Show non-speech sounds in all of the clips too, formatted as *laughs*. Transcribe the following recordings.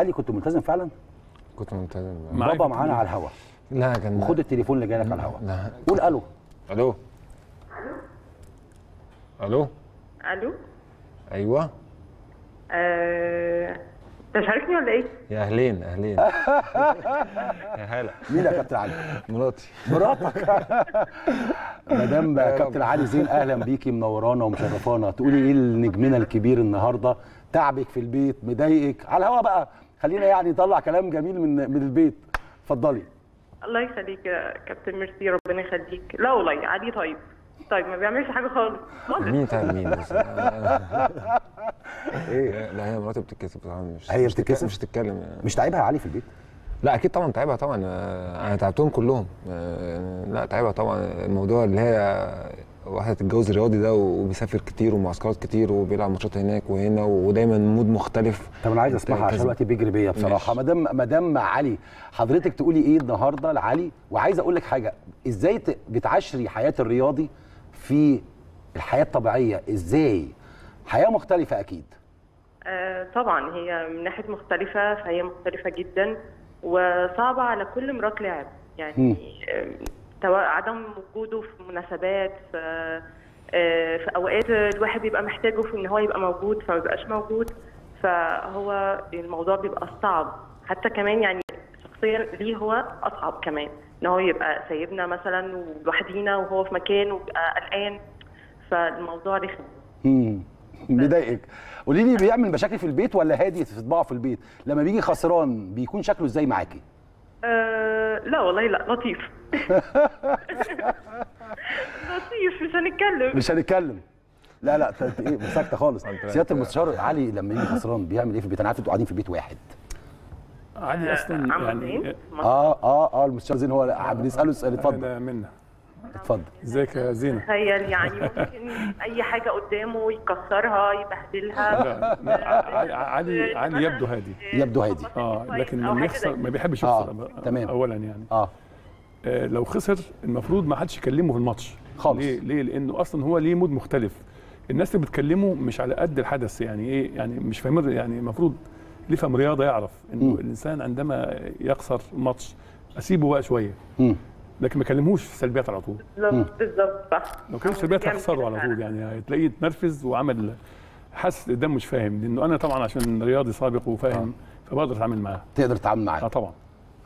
علي كنت ملتزم فعلا؟ كنت ملتزم. معاك بابا معانا؟ على الهوا. لا كان وخد التليفون اللي جالك على الهوا. لا. قول ألو. ألو. ألو. ألو. أيوه. آه، انت شاركني ولا إيه؟ يا أهلين أهلين. *laughs* يا هلا. مين يا كابتن علي؟ مراتي. مراتك. *laughs* مدام كابتن علي زين أهلا بيكي منورانا ومشرفانا. تقولي إيه لنجمنا الكبير النهارده؟ تعبك في البيت مضايقك. على الهوا بقى. خلينا يعني نطلع كلام جميل من من البيت. اتفضلي. الله يخليك يا كابتن ميرسي ربنا يخليك. لا والله علي طيب. طيب ما بيعملش حاجة خالص. خالص مين طيب؟ مين بس؟ *laughs* إيه؟ لا هي مراتي بتتكسف طبعا مش هي بتتكسف؟ مش تتكلم يعني. مش تعبها يا علي في البيت؟ لا أكيد طبعا تعبها طبعا. آه، أنا تعبتهم كلهم. آه، لا تعبها طبعا. الموضوع اللي هي واحدة تتجوز رياضي ده وبيسافر كتير ومعسكرات كتير وبيلعب ماتشات هناك وهنا ودايما مود مختلف. طب أنا عايز أسمعها عشان الوقت بيجري بيا بصراحة. ماشي. مدام مدام علي حضرتك تقولي إيه النهارده لعلي؟ وعايز أقول لك حاجة. إزاي ت- بتعشري حياة الرياضي في الحياة الطبيعية إزاي؟ حياة مختلفة أكيد. آه، طبعا هي من ناحية مختلفة فهي مختلفة جدا وصعبة على كل مرات لاعب يعني آه، عدم وجوده في مناسبات في آه، في أوقات الواحد بيبقى محتاجه في إن هو يبقى موجود فما بيبقاش موجود فهو الموضوع بيبقى صعب. حتى كمان يعني شخصيا ليه هو أصعب كمان إن هو يبقى سايبنا مثلا ولوحدينا وهو في مكان وبيبقى قلقان فالموضوع رخم. امم بيضايقك. قولي لي بيعمل مشاكل في البيت ولا هادي في طباعه في البيت؟ لما بيجي خسران بيكون شكله إزاي معاكي؟ أه لا والله لا لطيف. *laughs* لطيف مش هنتكلم. مش هنتكلم. لا لا إيه ساكتة خالص. *laughs* سيادة المستشار علي لما يجي خسران بيعمل إيه في البيت؟ أنا عارف إنتوا قاعدين في بيت واحد. علي أصلا عم يعني زين آه آه آه المستشار زين هو بنساله السؤال. اتفضل. أنا منا اتفضل. إزيك يا زينة؟ تخيل يعني ممكن أي حاجة قدامه يكسرها يبهدلها. لا، لا، علي علي يبدو هادي. يبدو هادي. آه لكن أو لما يخسر ما بيحبش آه، يخسر. تمام. اولا يعني. آه. آه، لو خسر المفروض ما حدش يكلمه في الماتش. خالص. ليه؟ ليه؟ لأنه أصلا هو ليه مود مختلف. الناس اللي بتكلمه مش على قد الحدث يعني إيه؟ يعني مش فاهم يعني المفروض اللي يفهم رياضة يعرف إنه مم. الإنسان عندما يخسر ماتش أسيبه بقى شوية. مم. لكن ما كلمهوش في السلبيات على طول. بالظبط صح. لو كان سلبيات بيعمل هخسره على. طول يعني هتلاقيه اتنرفز وعمل حس قدام مش فاهم. لأنه أنا طبعا عشان رياضي سابق وفاهم فبقدر أتعامل معاه. تقدر تتعامل معاه. آه طبعا.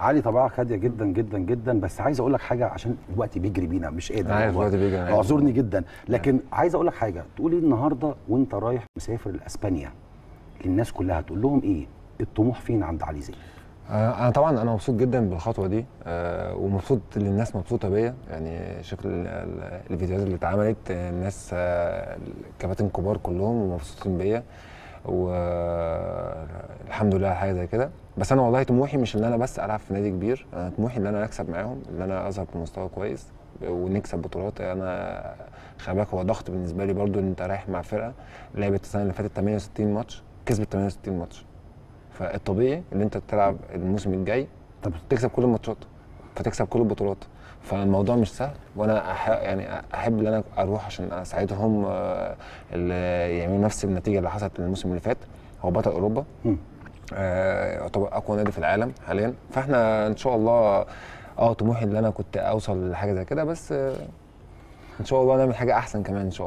علي طبيعه هادية جدا جدا جدا. بس عايز أقول لك حاجة عشان الوقت بيجري بينا مش قادر. عارف والله. الوقت بيجري،. أعذرني جدا. لكن عايز أقول لك حاجة. تقول إيه النهارده وأنت رايح مسافر لأسبانيا. للناس كلها تقول لهم إيه؟ الطموح فين عند علي زين آه، أنا طبعا أنا مبسوط جدا بالخطوة دي آه، ومبسوط إن الناس مبسوطة بيا. يعني شكل ال- ال- الفيديوهات اللي اتعملت آه، الناس الكباتن كبار كلهم ومبسوطين بيا. والحمد لله حاجة زي كده. بس أنا والله طموحي مش إن أنا بس ألعب في نادي كبير أنا طموحي إن أنا أكسب معاهم إن أنا أظهر بمستوى كويس ونكسب بطولات. أنا خلي بالك هو ضغط بالنسبة لي برضو إن أنت رايح مع فرقة لعبت السنة اللي فاتت 68 ماتش. كسبت 68 ماتش. فالطبيعي إن أنت تلعب الموسم الجاي طب تكسب كل الماتشات فتكسب كل البطولات. فالموضوع مش سهل وأنا أح يعني أحب إن أنا أروح عشان أساعدهم آه، اللي يعملوا نفس النتيجة اللي حصلت الموسم اللي فات. هو بطل أوروبا. آه، يعتبر أقوى نادي في العالم حاليا. فإحنا إن شاء الله آه طموحي إن أنا كنت أوصل لحاجة زي كده بس آه، إن شاء الله نعمل حاجة أحسن كمان إن شاء الله.